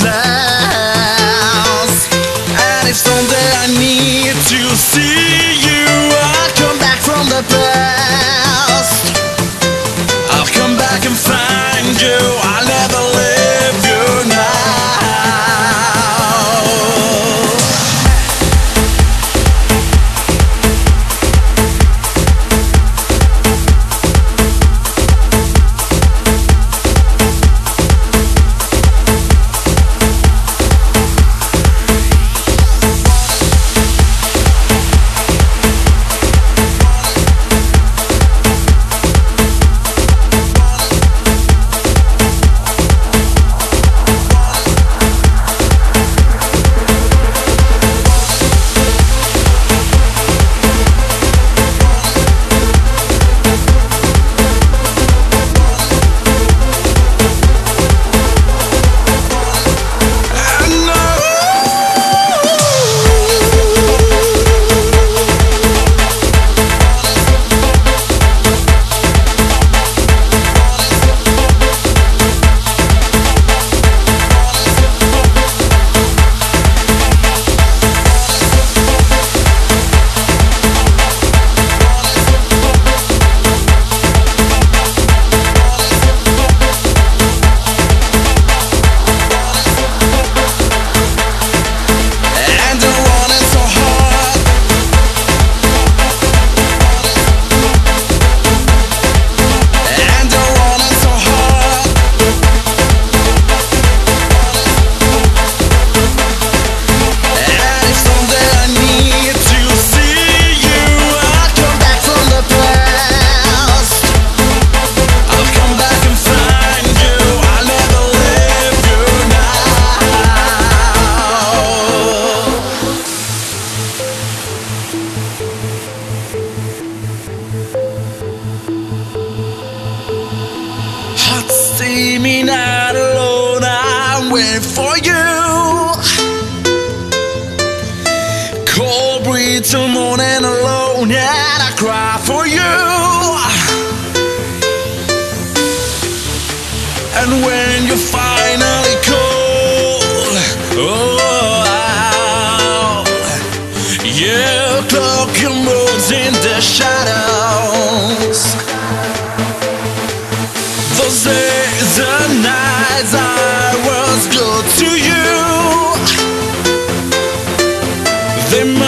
glass, and it's all that I need to see. Cold breathe till morning alone, and I cry for you. And when you de